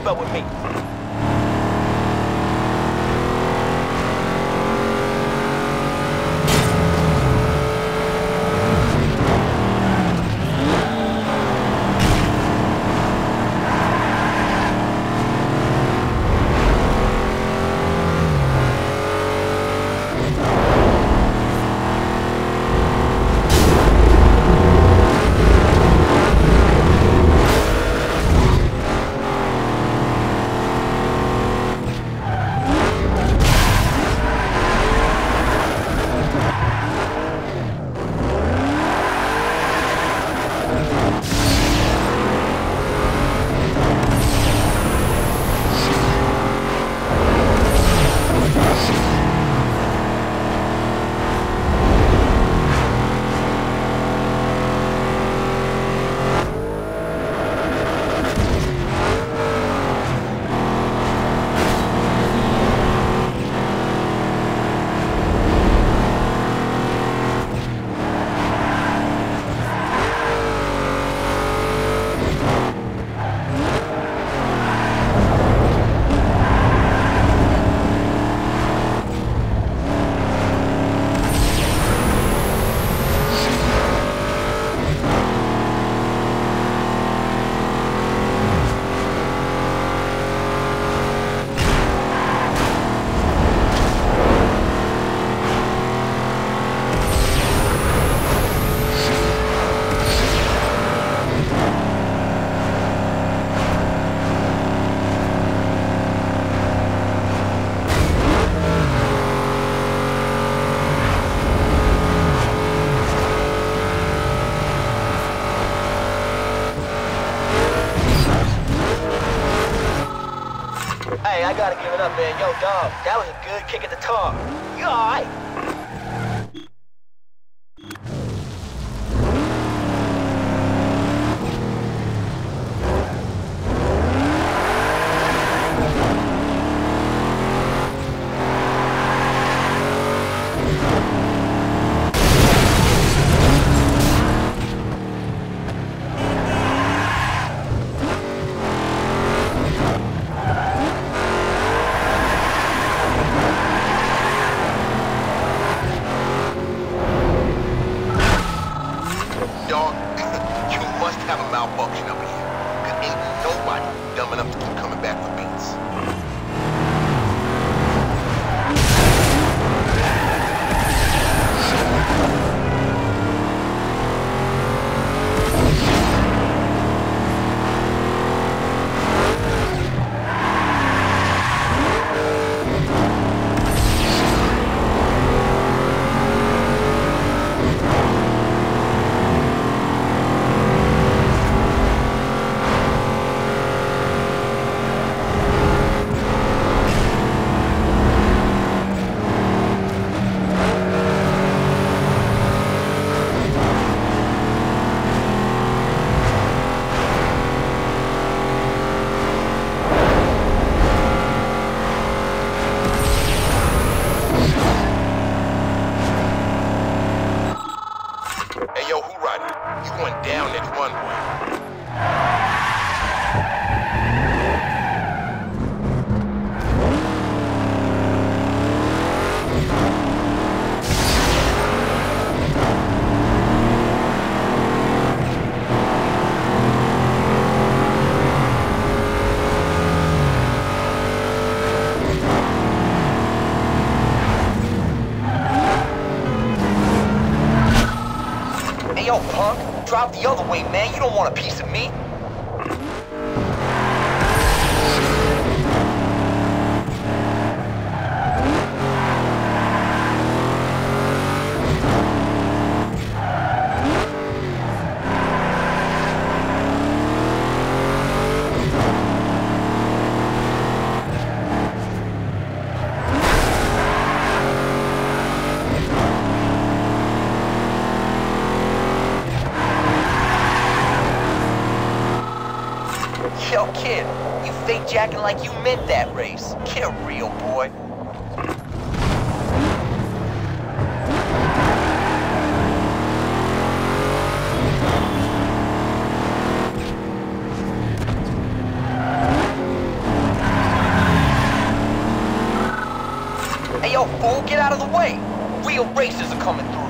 keep up with me. man. Yo, dog, that was a good kick at the tar. You alright? squad. Coming up. Kid, you fake jacking like you meant that race. Get real, boy. Hey, yo, fool, get out of the way. Real racers are coming through.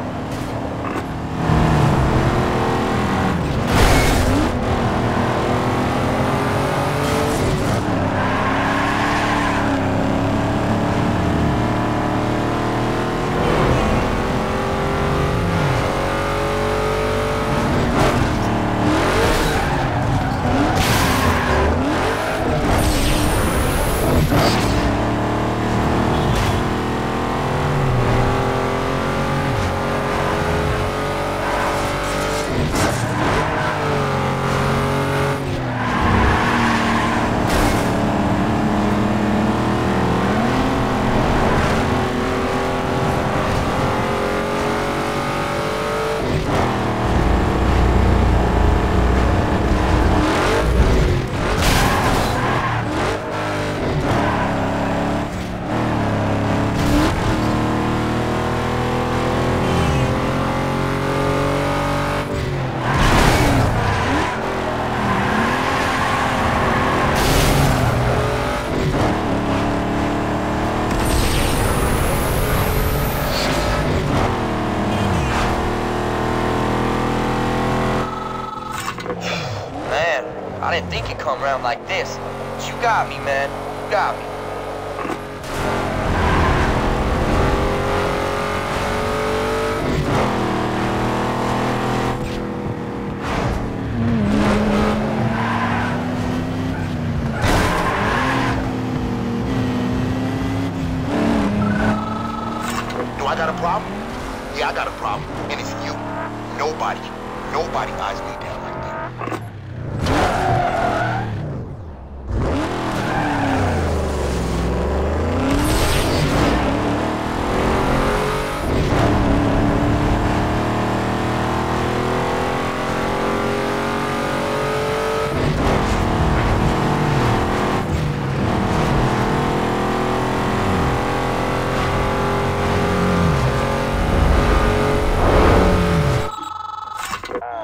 Man, I didn't think it'd come around like this. But you got me, man. You got me. Do I got a problem? Yeah, I got a problem. And it's you. Nobody, nobody eyes me down like that.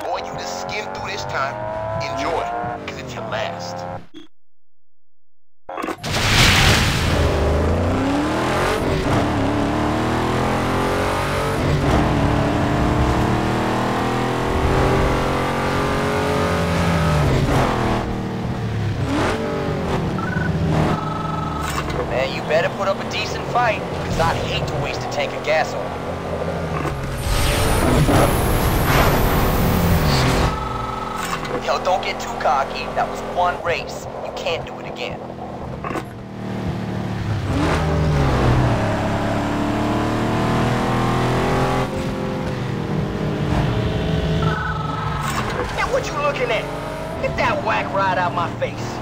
Boy, you just skim through this time. Enjoy, because it's your last. Man, you better put up a decent fight, because I'd hate to waste a tank of gas on you. Yo, don't get too cocky. That was one race. You can't do it again. Now what you looking at? Get that whack right out my face.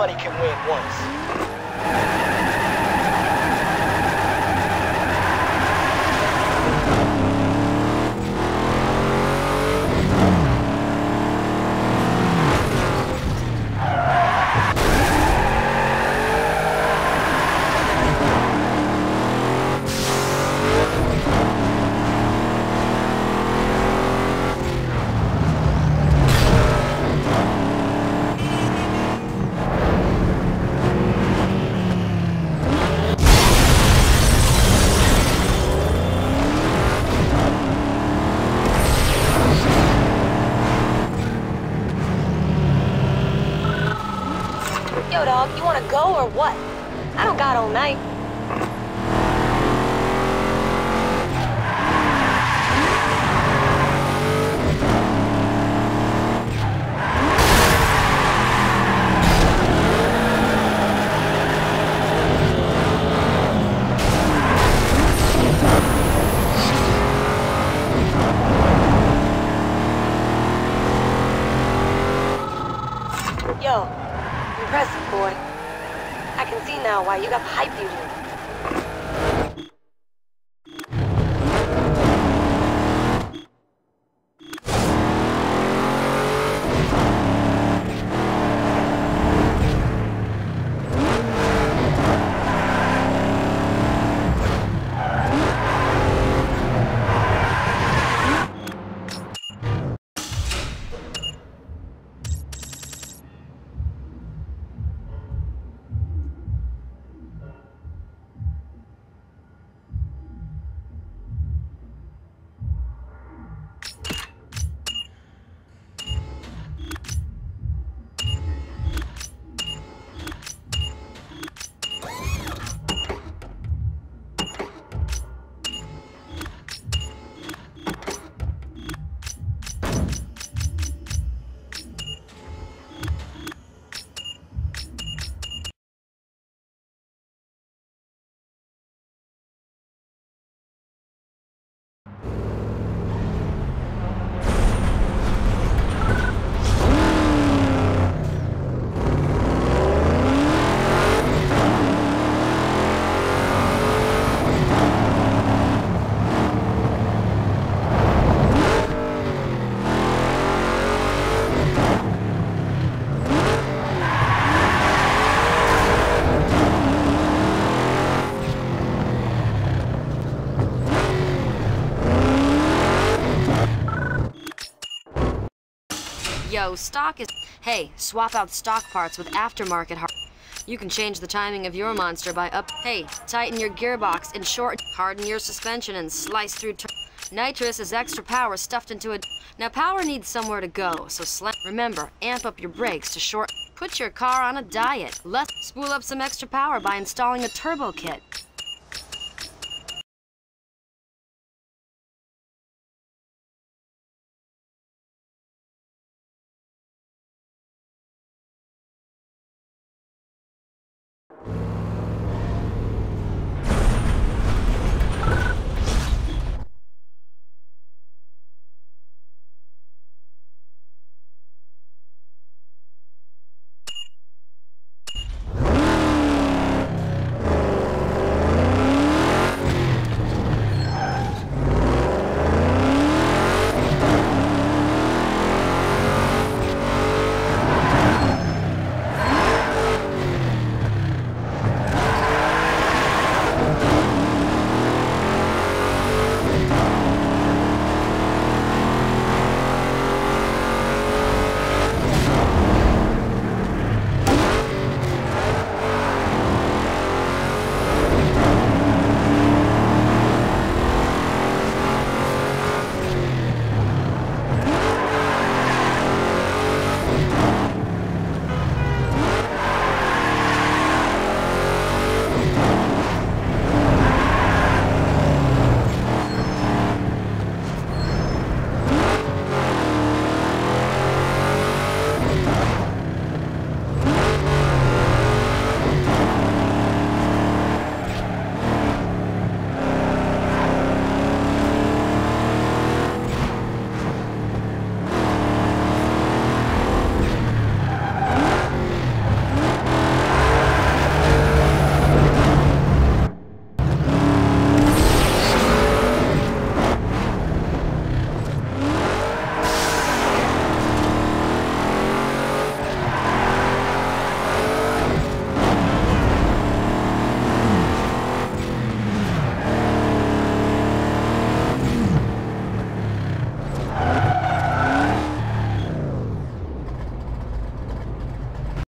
Everybody can win once. Or what? I don't got all night. Stock is. Hey, swap out stock parts with aftermarket hard. You can change the timing of your monster by up. Hey, tighten your gearbox and shorten. Harden your suspension and slice through. Nitrous is extra power stuffed into a. Now, power needs somewhere to go, so slam. Remember, amp up your brakes to short. Put your car on a diet. Let's spool up some extra power by installing a turbo kit.